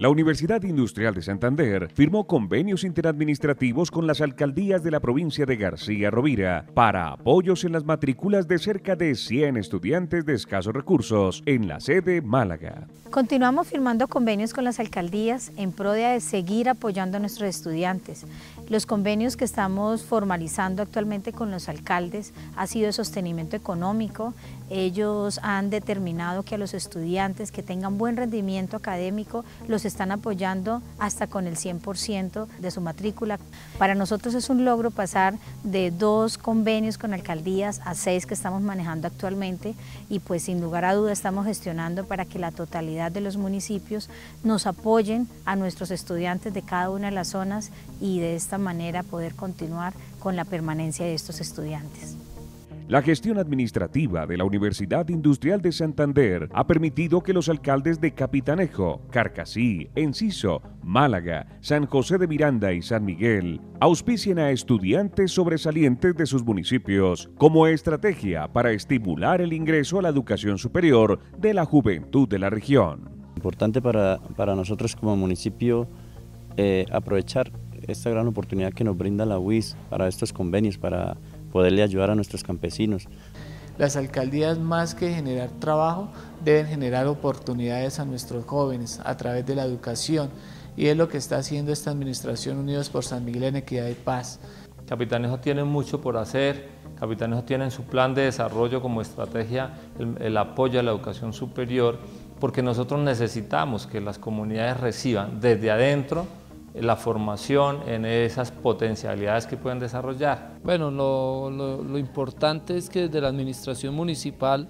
La Universidad Industrial de Santander firmó convenios interadministrativos con las alcaldías de la provincia de García Rovira para apoyos en las matrículas de cerca de 100 estudiantes de escasos recursos en la sede Málaga. Continuamos firmando convenios con las alcaldías en pro de seguir apoyando a nuestros estudiantes. Los convenios que estamos formalizando actualmente con los alcaldes ha sido de sostenimiento económico. Ellos han determinado que a los estudiantes que tengan buen rendimiento académico los están apoyando hasta con el 100% de su matrícula. Para nosotros es un logro pasar de dos convenios con alcaldías a seis que estamos manejando actualmente y pues sin lugar a duda estamos gestionando para que la totalidad de los municipios nos apoyen a nuestros estudiantes de cada una de las zonas y de esta manera poder continuar con la permanencia de estos estudiantes. La gestión administrativa de la Universidad Industrial de Santander ha permitido que los alcaldes de Capitanejo, Carcasí, Enciso, Málaga, San José de Miranda y San Miguel auspicien a estudiantes sobresalientes de sus municipios como estrategia para estimular el ingreso a la educación superior de la juventud de la región. Importante para, para nosotros como municipio eh, aprovechar esta gran oportunidad que nos brinda la UIS para estos convenios, para poderle ayudar a nuestros campesinos. Las alcaldías más que generar trabajo deben generar oportunidades a nuestros jóvenes a través de la educación y es lo que está haciendo esta administración Unidos por San Miguel en Equidad y Paz. Capitanejo tiene mucho por hacer, Capitanejo tiene en su plan de desarrollo como estrategia el, el apoyo a la educación superior porque nosotros necesitamos que las comunidades reciban desde adentro la formación en esas potencialidades que pueden desarrollar. Bueno, lo, importante es que desde la administración municipal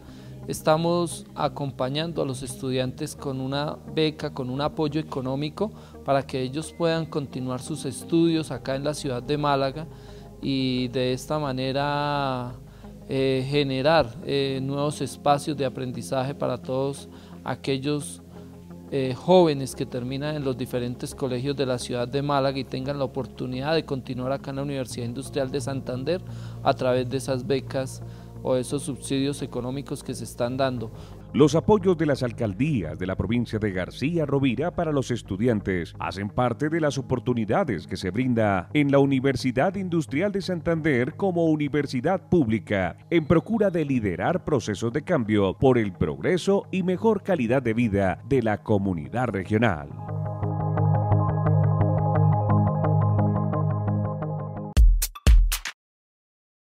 estamos acompañando a los estudiantes con una beca, con un apoyo económico para que ellos puedan continuar sus estudios acá en la ciudad de Málaga y de esta manera eh, generar eh, nuevos espacios de aprendizaje para todos aquellos eh, jóvenes que terminan en los diferentes colegios de la ciudad de Málaga y tengan la oportunidad de continuar acá en la Universidad Industrial de Santander a través de esas becas o esos subsidios económicos que se están dando. Los apoyos de las alcaldías de la provincia de García Rovira para los estudiantes hacen parte de las oportunidades que se brinda en la Universidad Industrial de Santander como universidad pública en procura de liderar procesos de cambio por el progreso y mejor calidad de vida de la comunidad regional.